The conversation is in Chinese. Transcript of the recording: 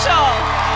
show